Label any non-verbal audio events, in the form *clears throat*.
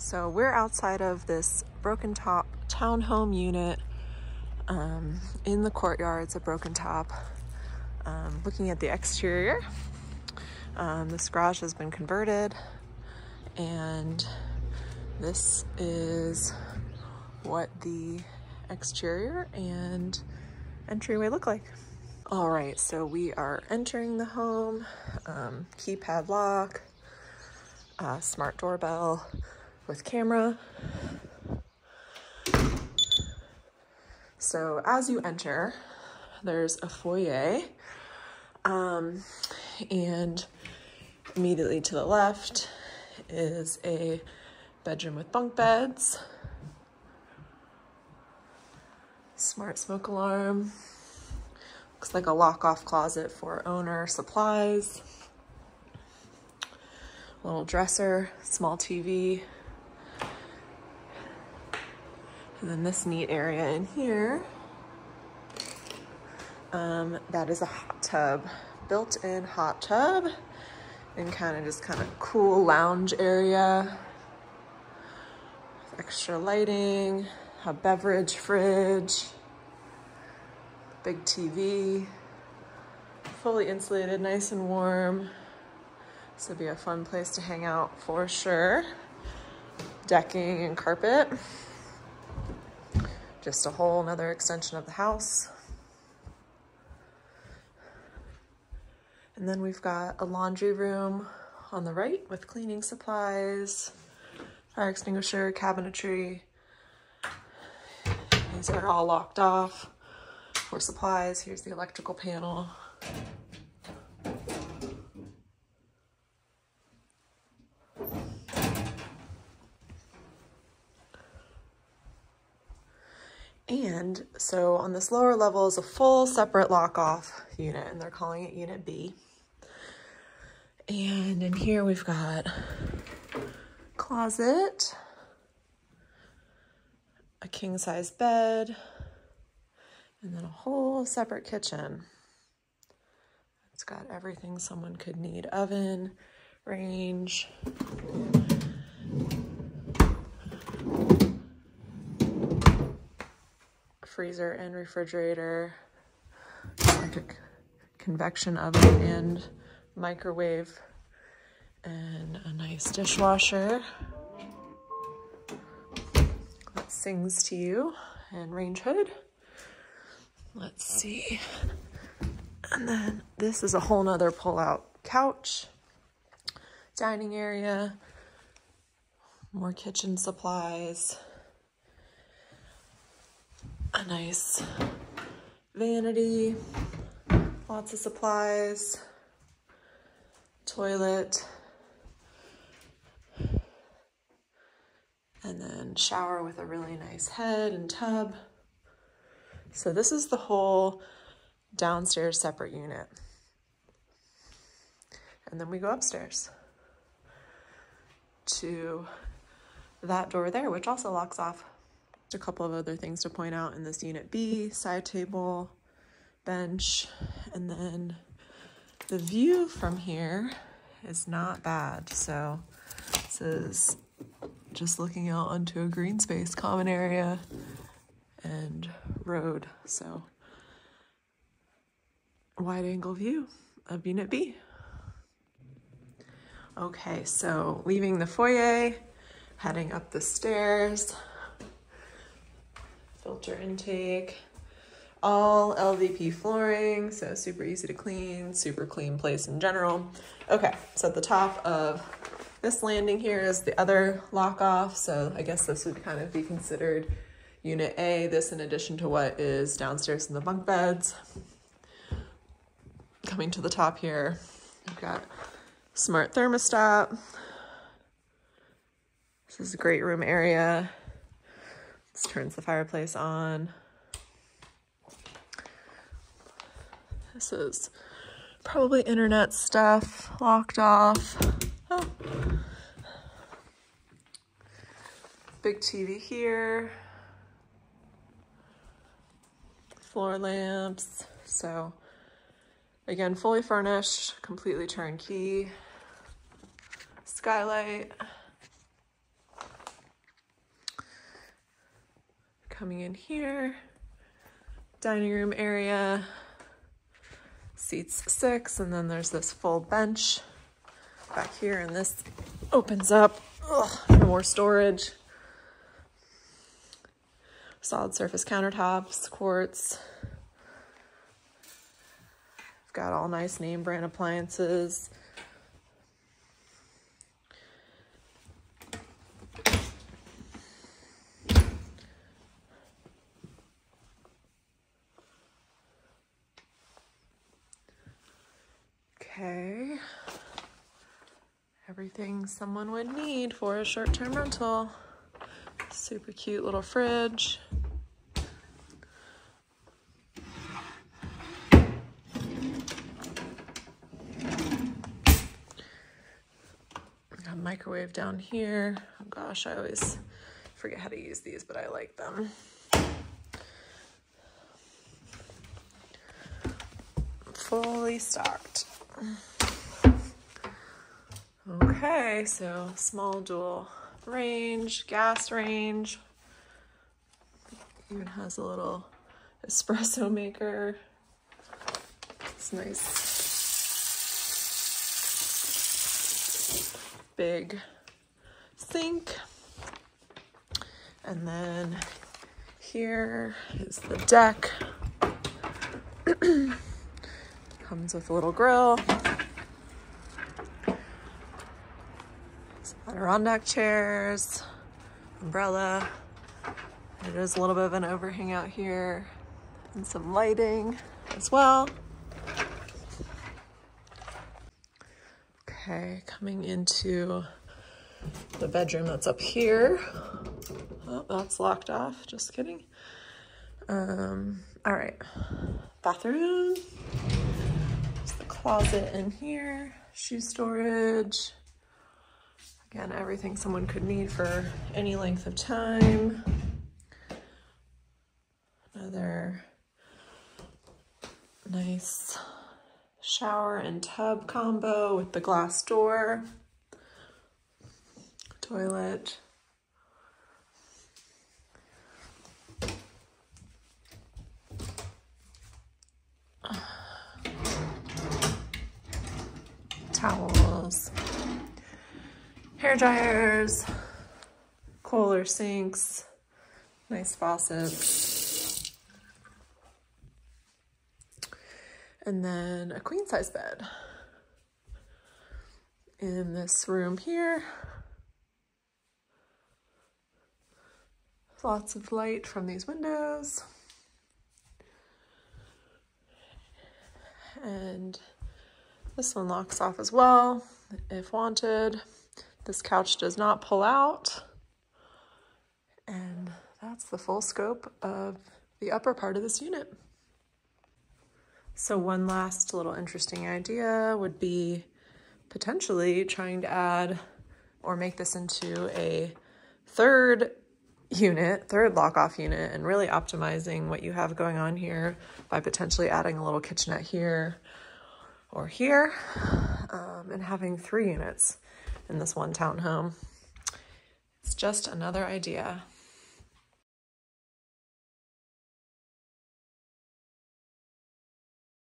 So we're outside of this Broken Top townhome unit um, in the courtyard. It's a Broken Top. Um, looking at the exterior, um, this garage has been converted and this is what the exterior and entryway look like. All right, so we are entering the home, um, keypad lock, uh, smart doorbell with camera. So as you enter, there's a foyer um, and immediately to the left is a bedroom with bunk beds, smart smoke alarm, looks like a lock-off closet for owner supplies, little dresser, small TV, and then this neat area in here, um, that is a hot tub, built-in hot tub, and kind of just kind of cool lounge area. With Extra lighting, a beverage fridge, big TV, fully insulated, nice and warm. This would be a fun place to hang out for sure. Decking and carpet. Just a whole another extension of the house. And then we've got a laundry room on the right with cleaning supplies, fire extinguisher, cabinetry. These are all locked off for supplies. Here's the electrical panel. And so on this lower level is a full separate lock off unit and they're calling it unit B. And in here we've got closet, a king size bed, and then a whole separate kitchen. It's got everything someone could need. Oven, range, freezer and refrigerator, convection oven and microwave, and a nice dishwasher that sings to you, and range hood. Let's see. And then this is a whole nother pull-out couch, dining area, more kitchen supplies, nice vanity, lots of supplies, toilet, and then shower with a really nice head and tub. So this is the whole downstairs separate unit. And then we go upstairs to that door there, which also locks off. A couple of other things to point out in this unit B, side table, bench, and then the view from here is not bad. So this is just looking out onto a green space, common area, and road. So wide angle view of unit B. Okay, so leaving the foyer, heading up the stairs, filter intake, all LVP flooring, so super easy to clean, super clean place in general. Okay, so at the top of this landing here is the other lock off, so I guess this would kind of be considered unit A, this in addition to what is downstairs in the bunk beds. Coming to the top here, I've got smart thermostat. This is a great room area. This turns the fireplace on. This is probably internet stuff locked off. Oh. Big TV here. Floor lamps. So again, fully furnished, completely turnkey. Skylight. Coming in here, dining room area, seats six, and then there's this full bench back here, and this opens up Ugh, more storage. Solid surface countertops, quartz. Got all nice name brand appliances. Okay. Everything someone would need for a short-term rental. Super cute little fridge. Got a microwave down here. Oh gosh, I always forget how to use these, but I like them. Fully stocked. Okay, so small dual range, gas range. Even has a little espresso maker. It's nice. Big sink. And then here is the deck. *clears throat* Comes with a little grill. Adirondack chairs, umbrella. It is a little bit of an overhang out here and some lighting as well. Okay, coming into the bedroom that's up here. Oh, that's locked off, just kidding. Um, all right, bathroom. There's the closet in here, shoe storage. Again, everything someone could need for any length of time. Another nice shower and tub combo with the glass door, toilet. Towels hair dryers, Kohler sinks, nice faucets, and then a queen size bed. In this room here, lots of light from these windows. And this one locks off as well if wanted. This couch does not pull out. And that's the full scope of the upper part of this unit. So one last little interesting idea would be potentially trying to add or make this into a third unit, third lock off unit, and really optimizing what you have going on here by potentially adding a little kitchenette here or here um, and having three units in this one townhome. It's just another idea.